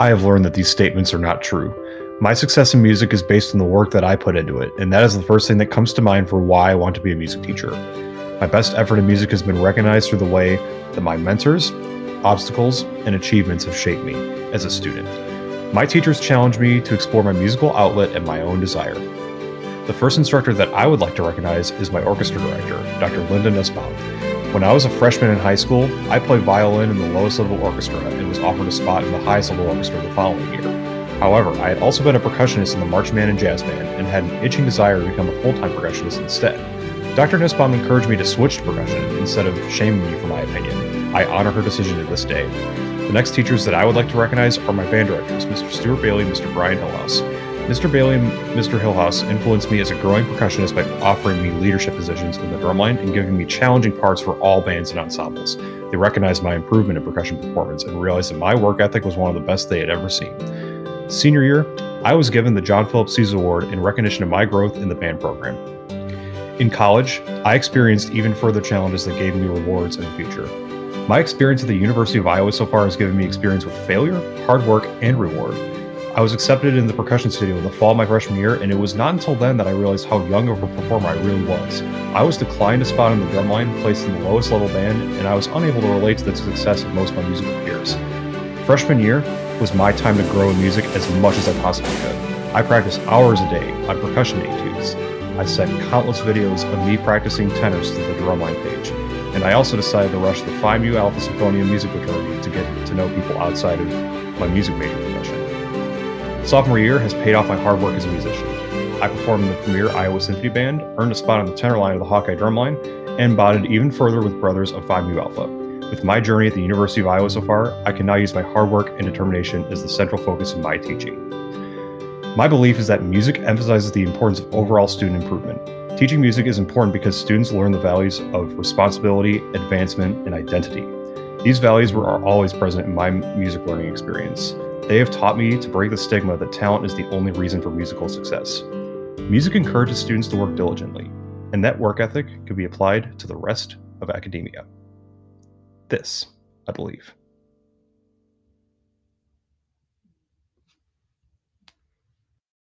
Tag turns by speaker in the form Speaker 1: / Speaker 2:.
Speaker 1: I have learned that these statements are not true. My success in music is based on the work that I put into it, and that is the first thing that comes to mind for why I want to be a music teacher. My best effort in music has been recognized through the way that my mentors, obstacles, and achievements have shaped me as a student. My teachers challenged me to explore my musical outlet and my own desire. The first instructor that I would like to recognize is my orchestra director, Dr. Linda Nussbaum. When I was a freshman in high school, I played violin in the lowest level orchestra and was offered a spot in the highest level orchestra the following year. However, I had also been a percussionist in the marching band and jazz band and had an itching desire to become a full time percussionist instead. Dr. Nussbaum encouraged me to switch to percussion instead of shaming me for my opinion. I honor her decision to this day. The next teachers that I would like to recognize are my band directors, Mr. Stuart Bailey and Mr. Brian Hillhouse. Mr. Bailey and Mr. Hillhouse influenced me as a growing percussionist by offering me leadership positions in the drumline and giving me challenging parts for all bands and ensembles. They recognized my improvement in percussion performance and realized that my work ethic was one of the best they had ever seen. Senior year, I was given the John Philip Sousa Award in recognition of my growth in the band program. In college, I experienced even further challenges that gave me rewards in the future. My experience at the University of Iowa so far has given me experience with failure, hard work, and reward. I was accepted in the percussion studio in the fall of my freshman year, and it was not until then that I realized how young of a performer I really was. I was declined a spot in the drumline, placed in the lowest level band, and I was unable to relate to the success of most of my musical peers. Freshman year, was my time to grow in music as much as I possibly could. I practiced hours a day on percussion etudes. I sent countless videos of me practicing tenors to the drumline page, and I also decided to rush the Phi Mu Alpha Sinfonia music fraternity to get to know people outside of my music major profession. Sophomore year has paid off my hard work as a musician. I performed in the premier Iowa Symphony Band, earned a spot on the tenor line of the Hawkeye drumline, and bonded even further with brothers of Phi Mu Alpha. With my journey at the University of Iowa so far, I can now use my hard work and determination as the central focus of my teaching. My belief is that music emphasizes the importance of overall student improvement. Teaching music is important because students learn the values of responsibility, advancement, and identity. These values are always present in my music learning experience. They have taught me to break the stigma that talent is the only reason for musical success. Music encourages students to work diligently, and that work ethic can be applied to the rest of academia. This, I believe.